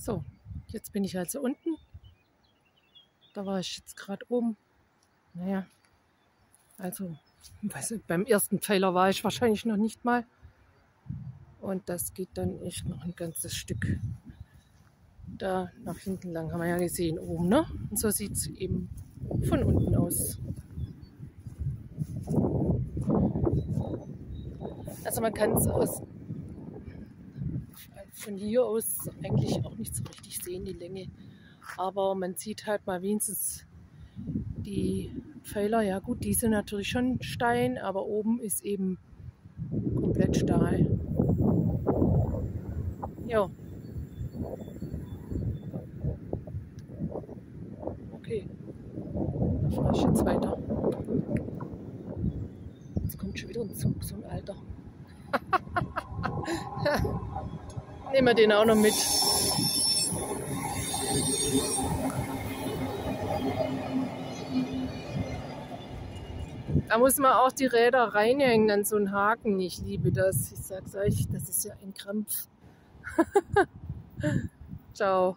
So, jetzt bin ich also unten. Da war ich jetzt gerade oben. Naja, also nicht, beim ersten Pfeiler war ich wahrscheinlich noch nicht mal. Und das geht dann echt noch ein ganzes Stück da nach hinten lang, haben wir ja gesehen oben. Ne? Und so sieht es eben von unten aus. Also man kann es aus von hier aus eigentlich auch nicht so richtig sehen, die Länge. Aber man sieht halt mal wenigstens die Pfeiler. Ja gut, die sind natürlich schon Stein, aber oben ist eben komplett Stahl. Ja. Okay. Da fahre ich jetzt weiter. Jetzt kommt schon wieder ein Zug, so ein alter. Nehmen wir den auch noch mit. Da muss man auch die Räder reinhängen an so einen Haken. Ich liebe das. Ich sag's euch, das ist ja ein Krampf. Ciao.